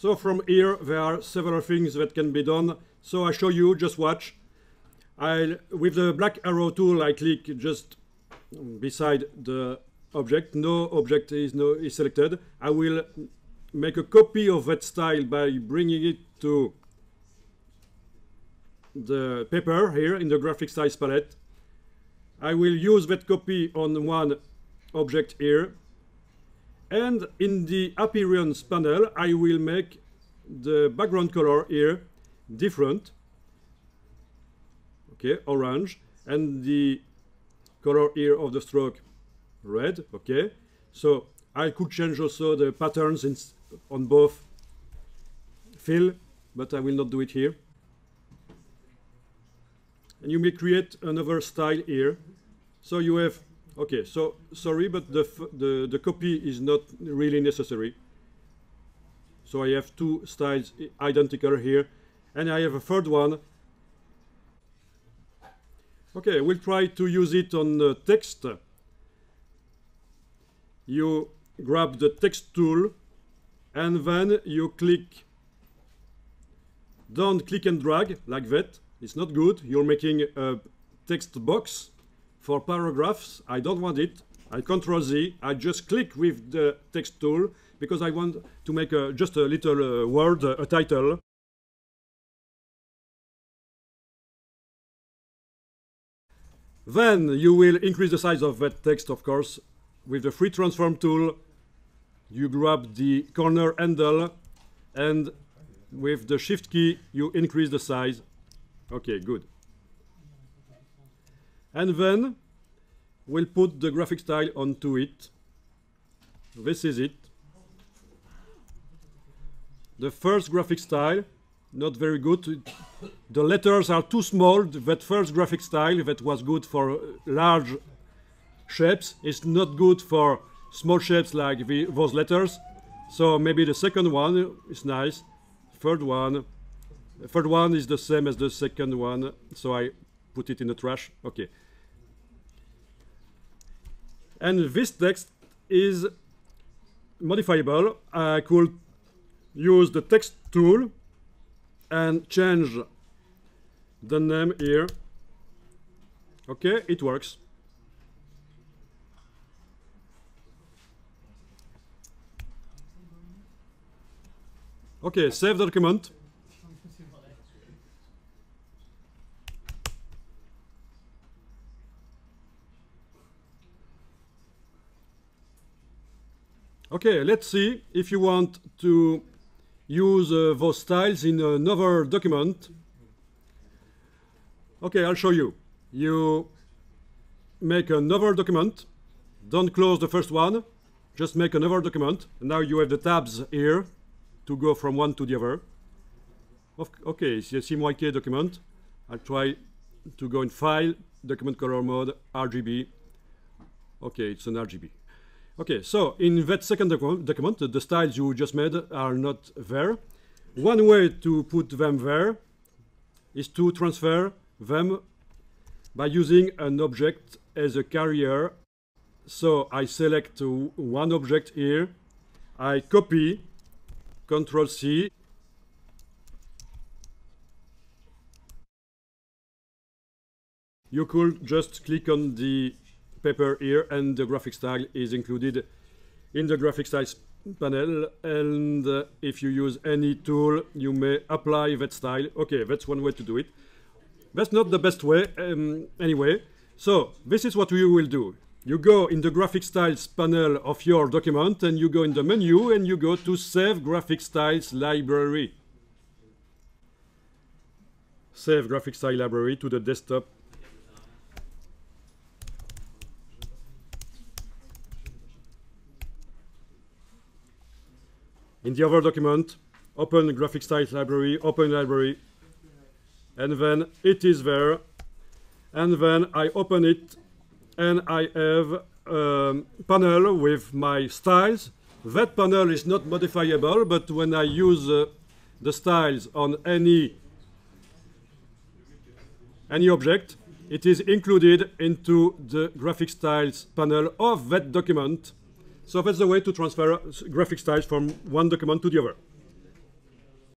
So from here, there are several things that can be done. So I show you, just watch. I, with the black arrow tool, I click just beside the object. No object is, no, is selected. I will make a copy of that style by bringing it to the paper here in the graphic styles palette. I will use that copy on one object here. And in the appearance panel, I will make the background color here different. Okay, orange. And the color here of the stroke red. Okay. So I could change also the patterns in, on both fill, but I will not do it here. And you may create another style here. So you have, okay, so sorry, but the, the, the copy is not really necessary. So I have two styles identical here. And I have a third one. Okay, we'll try to use it on the text. You grab the text tool and then you click don't click and drag like that it's not good you're making a text box for paragraphs. I don't want it. I control Z. I just click with the text tool because I want to make a, just a little uh, word uh, a title. Then you will increase the size of that text of course. With the free transform tool you grab the corner handle and with the shift key you increase the size. Okay good and then we'll put the graphic style onto it this is it the first graphic style not very good the letters are too small that first graphic style that was good for large shapes is not good for small shapes like the, those letters. So maybe the second one is nice. Third one, third one is the same as the second one. So I put it in the trash. Okay. And this text is modifiable. I could use the text tool and change the name here. Okay, it works. Okay, save the document. Okay, let's see if you want to use uh, those styles in another document. Okay, I'll show you. You make another document. Don't close the first one. Just make another document. Now you have the tabs here to go from one to the other. Okay, it's a CMYK document. I'll try to go in File, Document Color Mode, RGB. Okay, it's an RGB. Okay, so in that second docu document, the styles you just made are not there. One way to put them there is to transfer them by using an object as a carrier. So I select one object here, I copy Control C. You could just click on the paper here and the graphic style is included in the graphic styles panel and uh, if you use any tool you may apply that style okay that's one way to do it that's not the best way um, anyway so this is what we will do you go in the graphic styles panel of your document and you go in the menu and you go to save graphic styles library. Save graphic style library to the desktop. In the other document, open graphic styles library, open library, and then it is there. And then I open it and I have a panel with my styles. That panel is not modifiable, but when I use uh, the styles on any any object, it is included into the graphic styles panel of that document. So that's the way to transfer graphic styles from one document to the other.